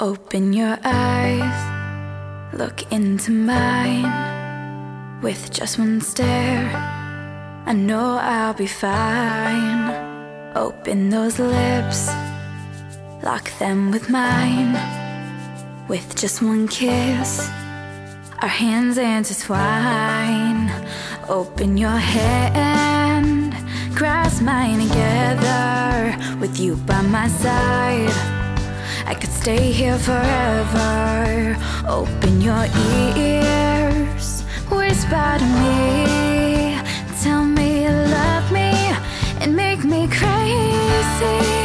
Open your eyes, look into mine. With just one stare, I know I'll be fine. Open those lips, lock them with mine. With just one kiss, our hands intertwine. Open your hand, grasp mine together. With you by my side. I could stay here forever. Open your ears. Whisper to me. Tell me you love me And make me crazy.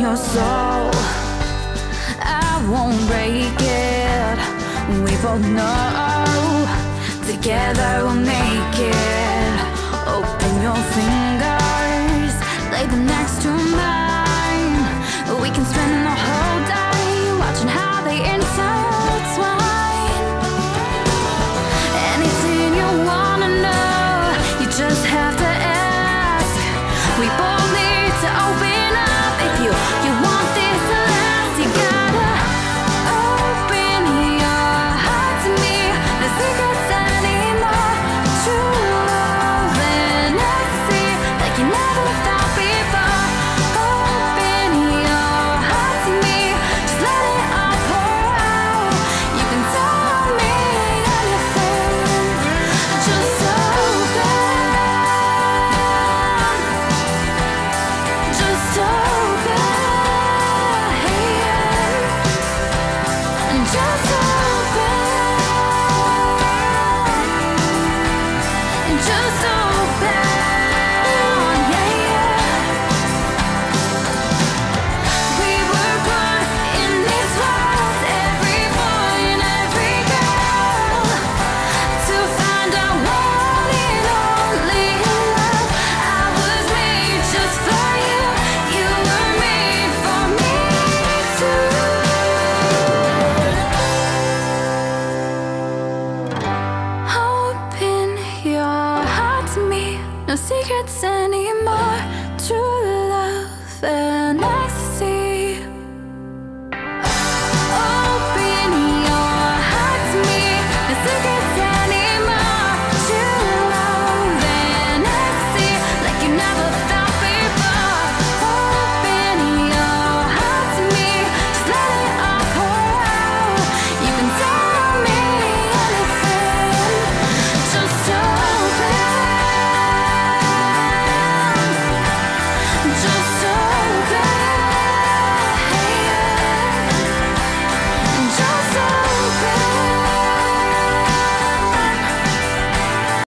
your soul. I won't break it. We both know together. secrets anymore. True